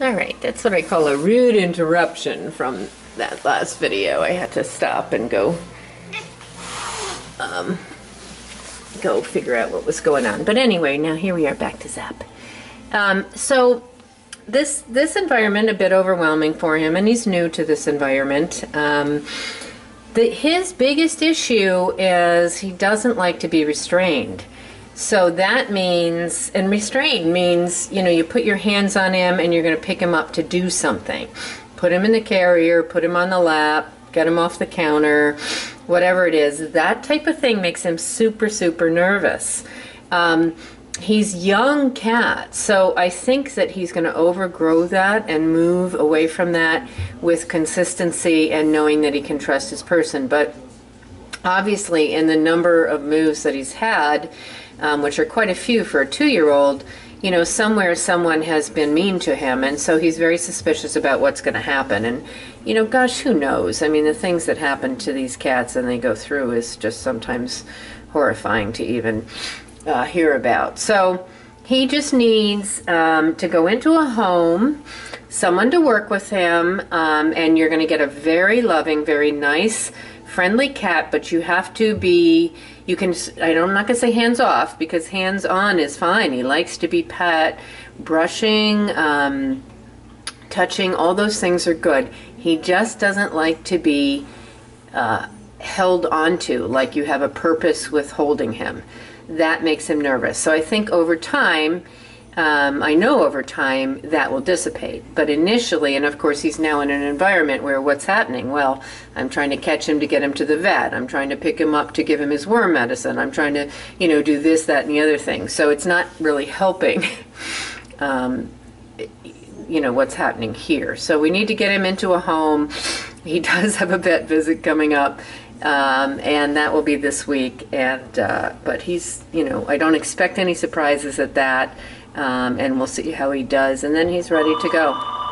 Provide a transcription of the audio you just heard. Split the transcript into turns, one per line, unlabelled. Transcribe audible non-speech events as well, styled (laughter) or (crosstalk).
All right, that's what I call a rude interruption from that last video. I had to stop and go um, go figure out what was going on. But anyway, now here we are back to Zap. Um, so this this environment a bit overwhelming for him, and he's new to this environment. Um, the, his biggest issue is he doesn't like to be restrained. So that means, and restrain means, you know, you put your hands on him and you're going to pick him up to do something. Put him in the carrier, put him on the lap, get him off the counter, whatever it is. That type of thing makes him super, super nervous. Um, he's young cat so i think that he's going to overgrow that and move away from that with consistency and knowing that he can trust his person but obviously in the number of moves that he's had um, which are quite a few for a two-year-old you know somewhere someone has been mean to him and so he's very suspicious about what's going to happen and you know gosh who knows i mean the things that happen to these cats and they go through is just sometimes horrifying to even uh, hear about. So he just needs um, to go into a home, someone to work with him, um, and you're going to get a very loving, very nice, friendly cat. But you have to be. You can. I don't, I'm not going to say hands off because hands on is fine. He likes to be pet, brushing, um, touching. All those things are good. He just doesn't like to be. Uh, held onto like you have a purpose with holding him that makes him nervous. So I think over time, um, I know over time that will dissipate. But initially, and of course, he's now in an environment where what's happening? Well, I'm trying to catch him to get him to the vet. I'm trying to pick him up to give him his worm medicine. I'm trying to, you know, do this, that, and the other thing. So it's not really helping. (laughs) Um, you know what's happening here. So we need to get him into a home. He (laughs) does have a vet visit coming up, um, and that will be this week. And uh, but he's, you know, I don't expect any surprises at that, um, and we'll see how he does. And then he's ready to go.